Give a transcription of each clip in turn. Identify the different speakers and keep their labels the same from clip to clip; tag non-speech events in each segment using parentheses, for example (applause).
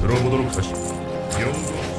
Speaker 1: 들어보도록 하시. 영광.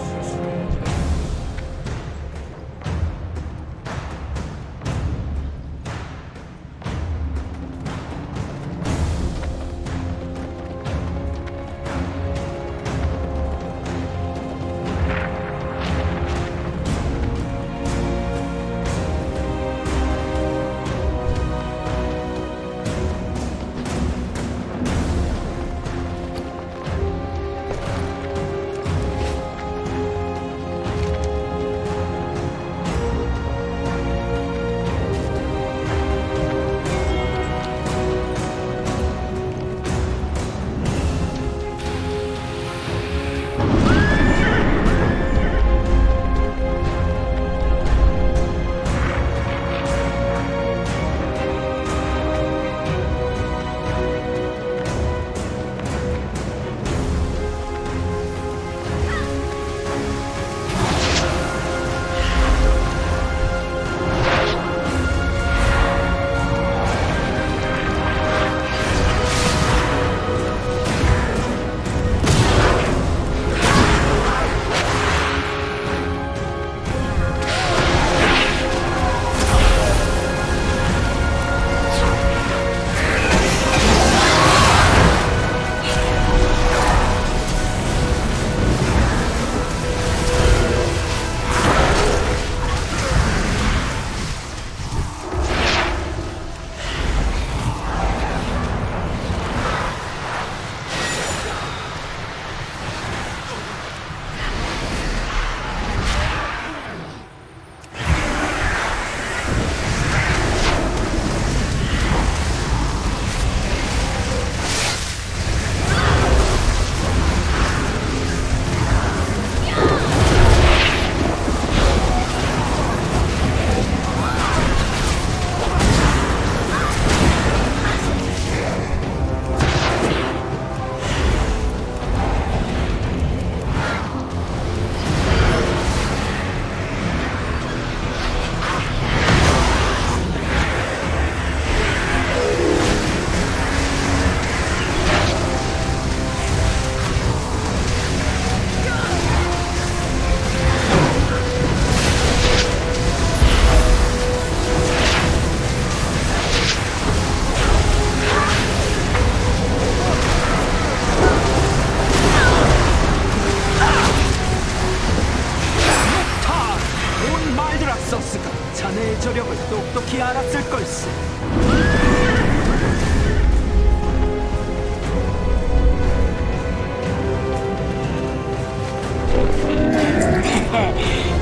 Speaker 2: 알드락서스가 자네의 저력을 똑똑히 알았을 걸세. (laughs)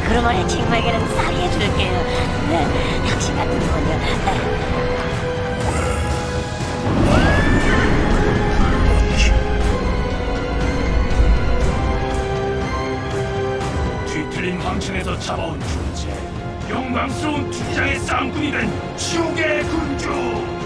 Speaker 2: 그런 거래 친구에게는 싸게 해줄게요. 네, 역시 같은 분이요. 네. 뒤틀린 광신에서 잡아온 중. 영광스러운 투기장의 쌍둥이 된 지옥의 군주!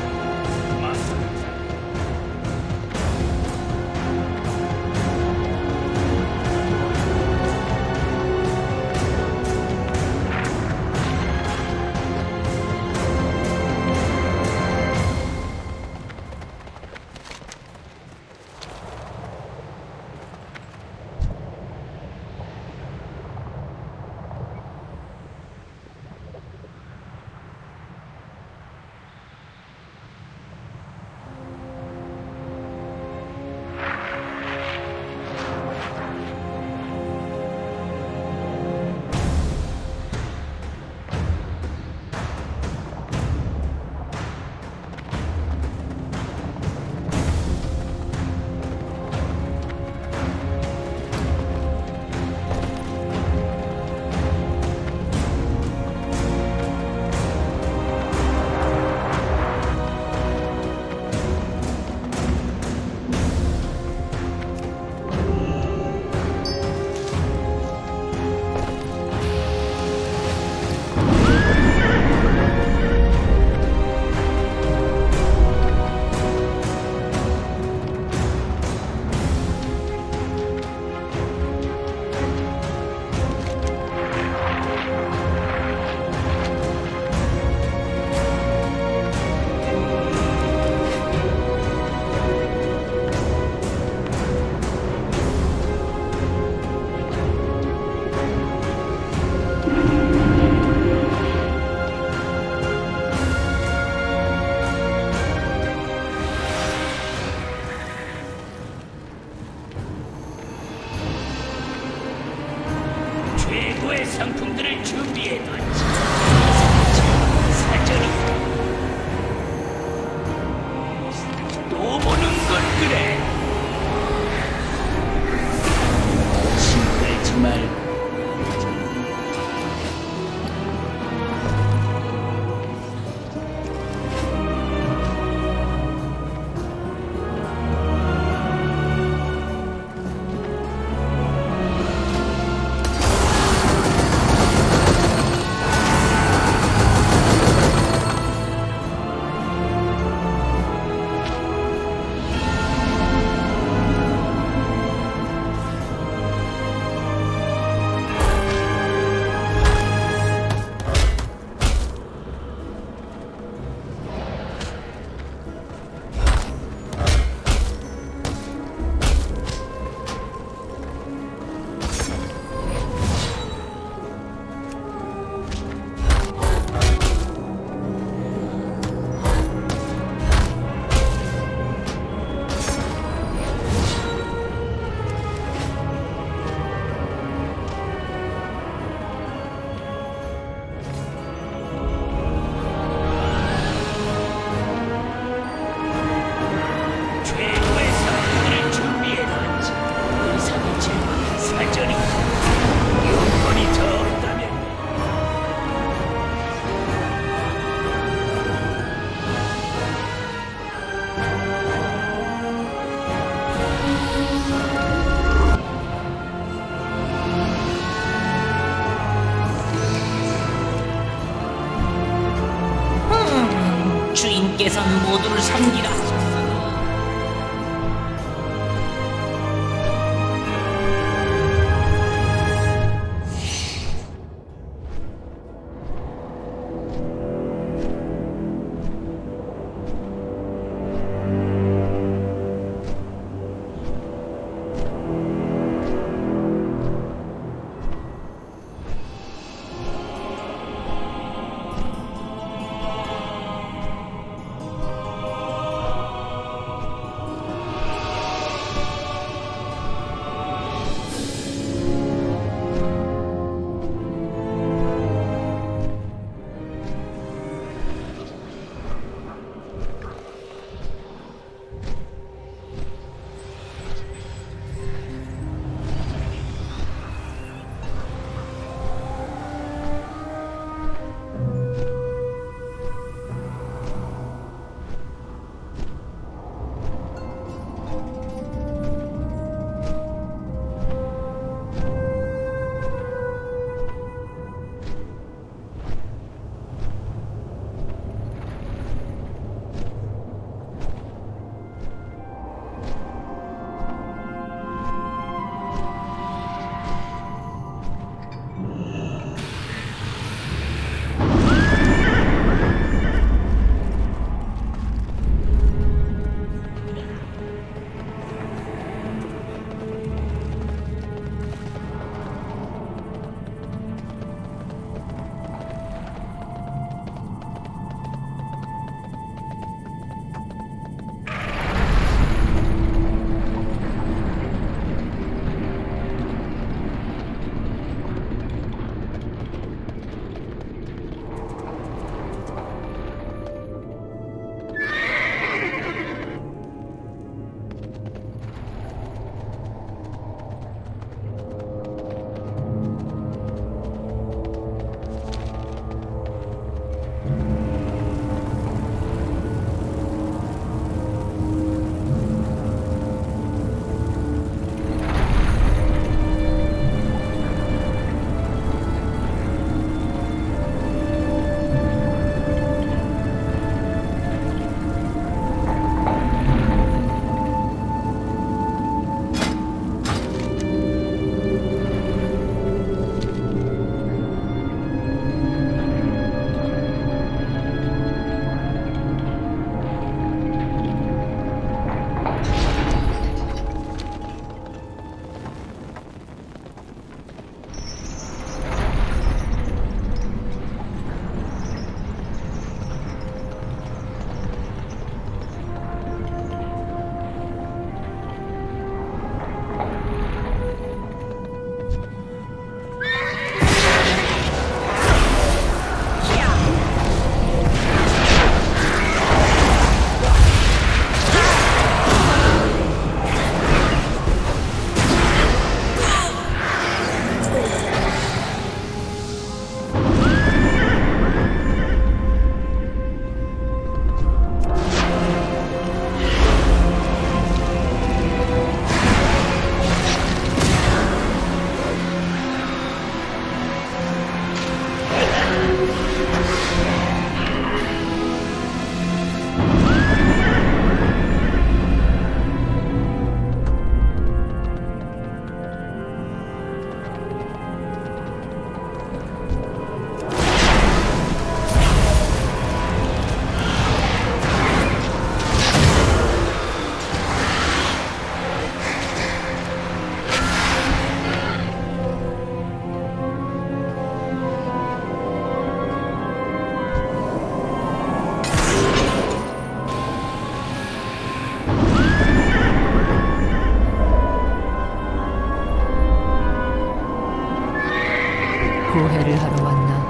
Speaker 3: 교회를 하러 왔나?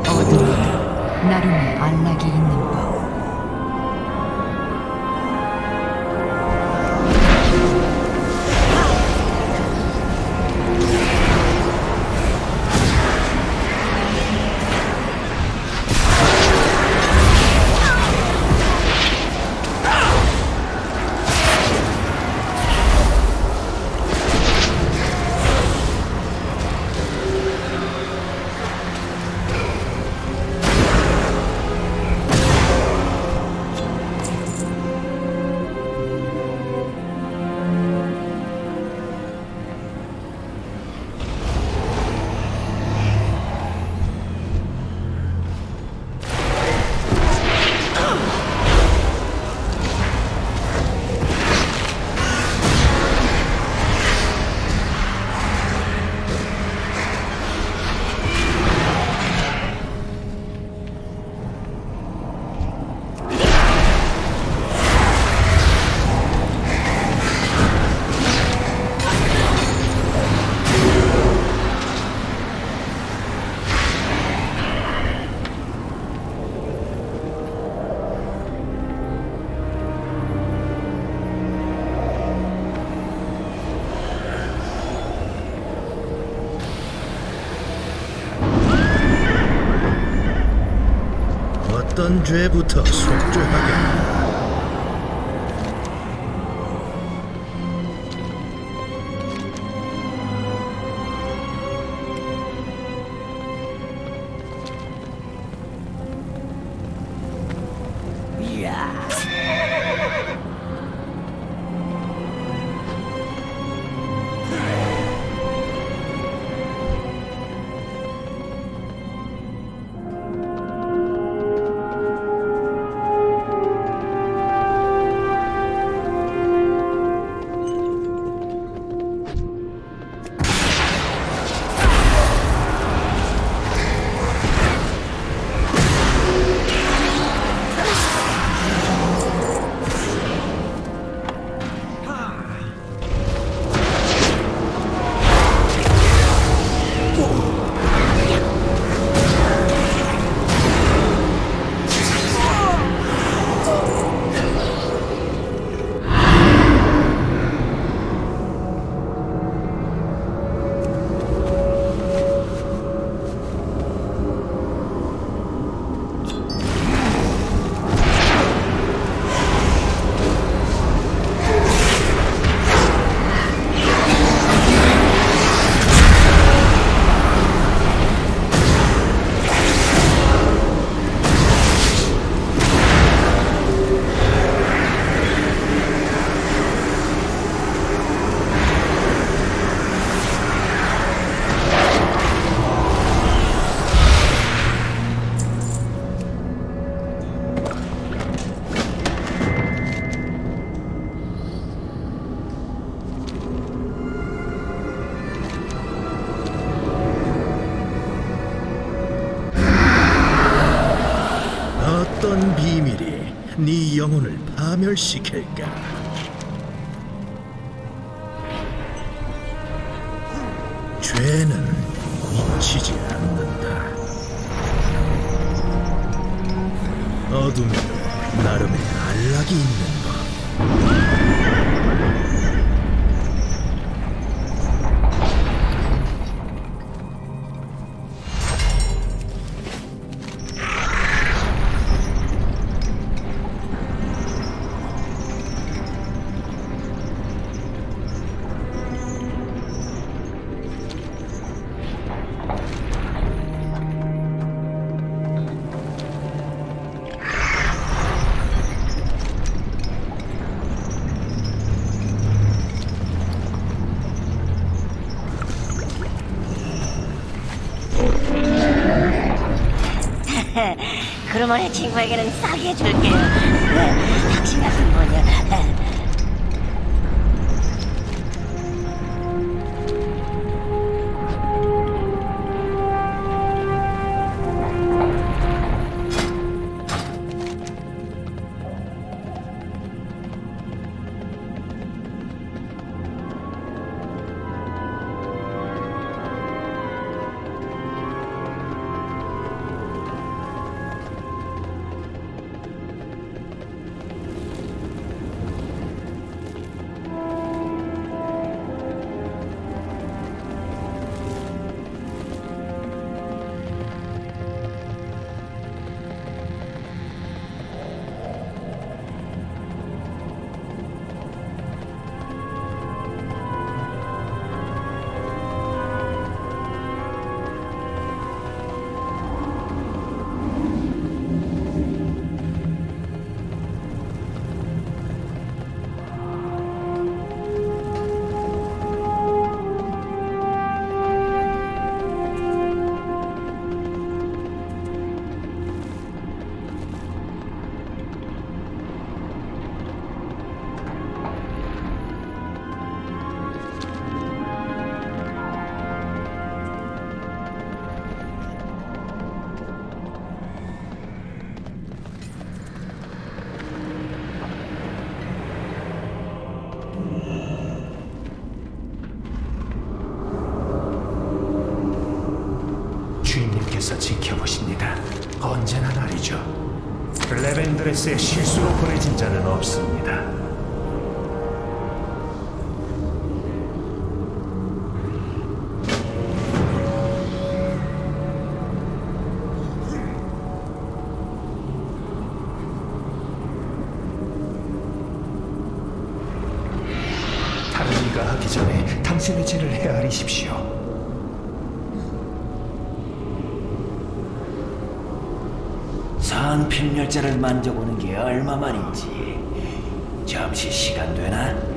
Speaker 3: 어디로든 나름의 안락이 있는 법.
Speaker 4: 죄부터 속죄하겠 어둠에도 나름의 안락이 있는 법. 레벤드레스의 실수로 보내진 자는 없습니다. 다른 이가 하기 전에 당신의 죄를 헤아리십시오.
Speaker 2: 산필멸자를 만져보는 게 얼마만인지 잠시 시간 되나?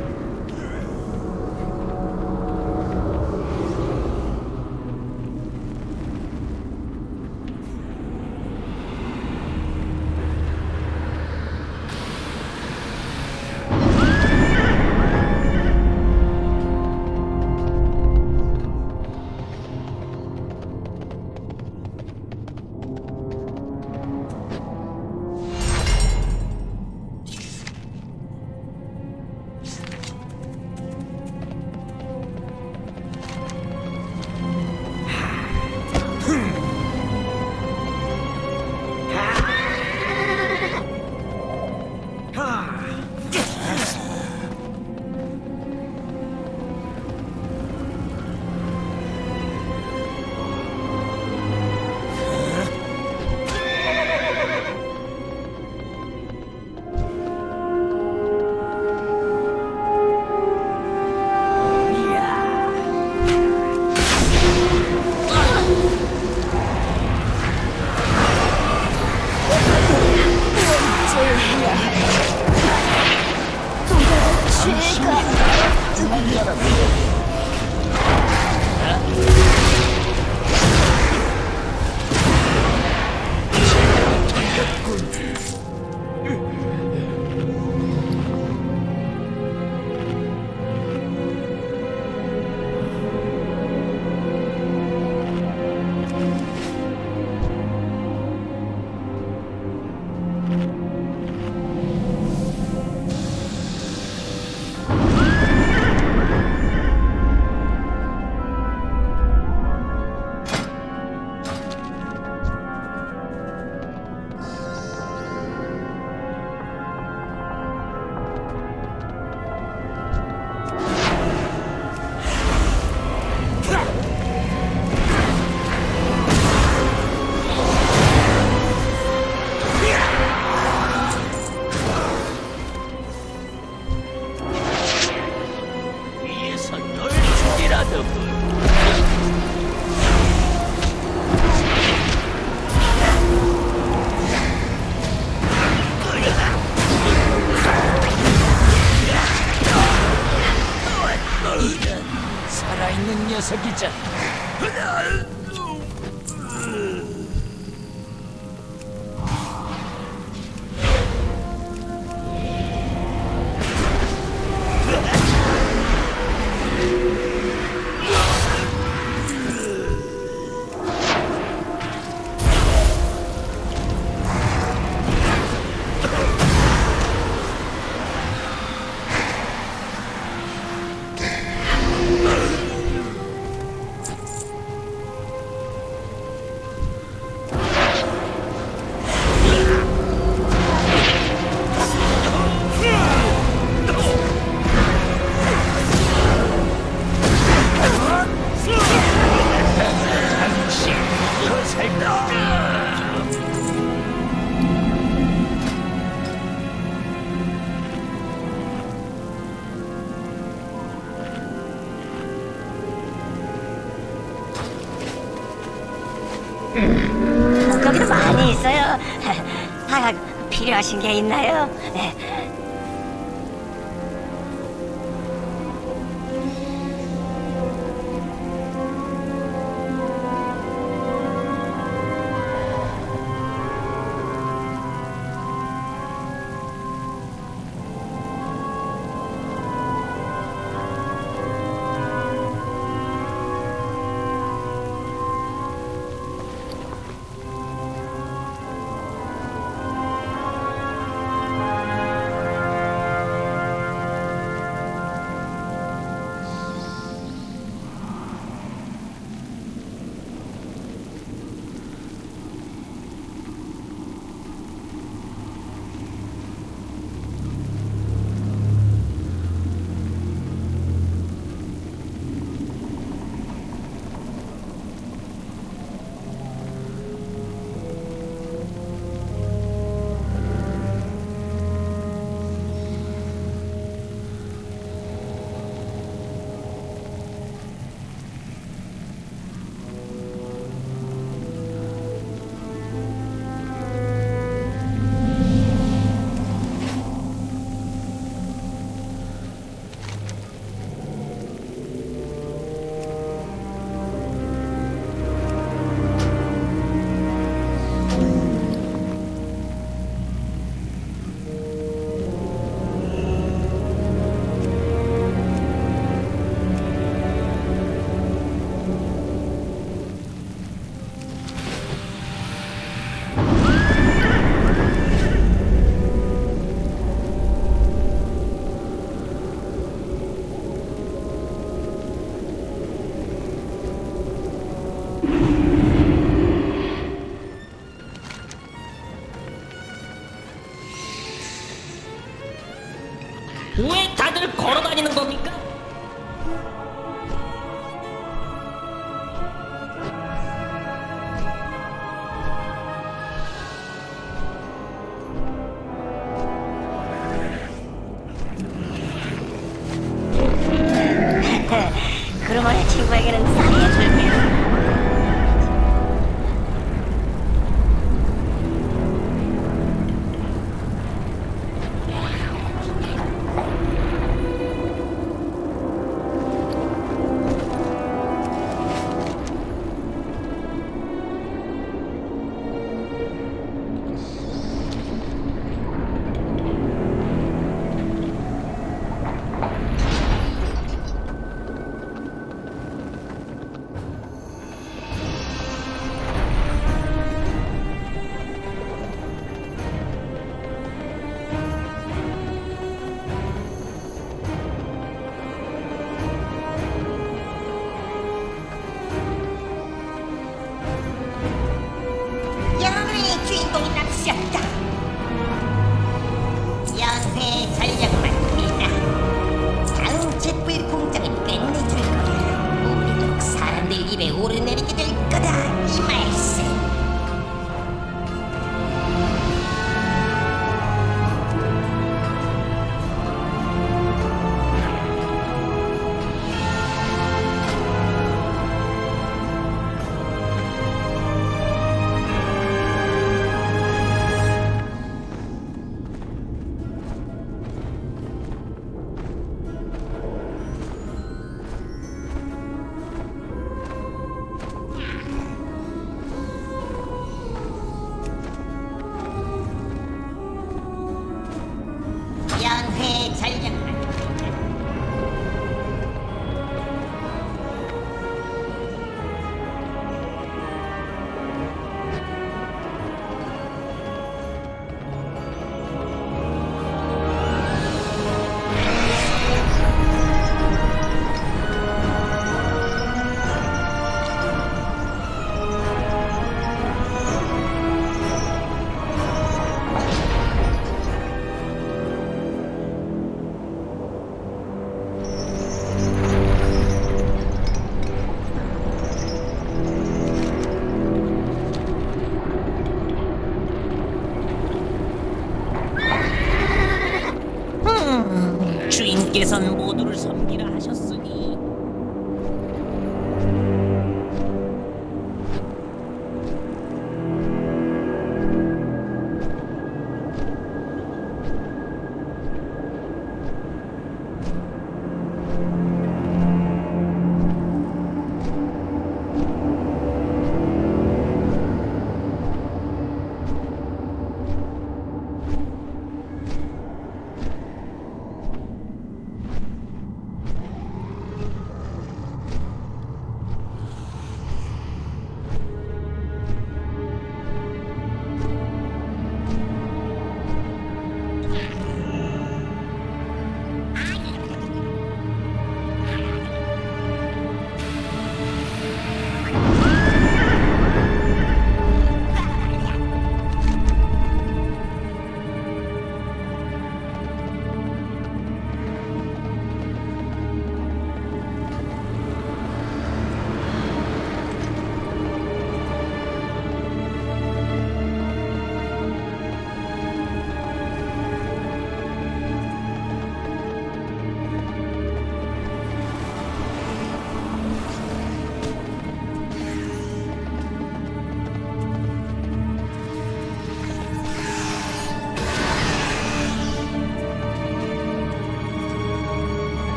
Speaker 5: 있어요. (laughs) 아, 필요하신 게 있나요?
Speaker 6: 걸어 다니는 겁니 음, 주인께서는 모두를 섬기라 하셨으니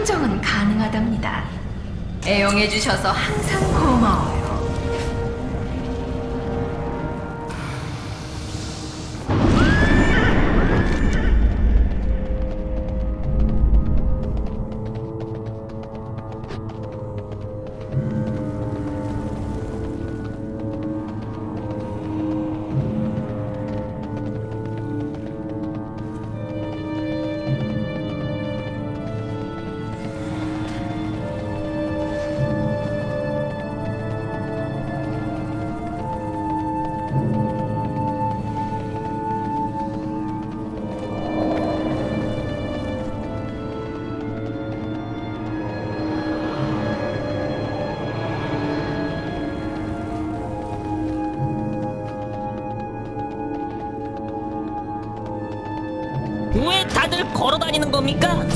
Speaker 7: 흥정은 가능하답니다. 애용해주셔서 항상 고마워요.
Speaker 2: 다니는 겁니까?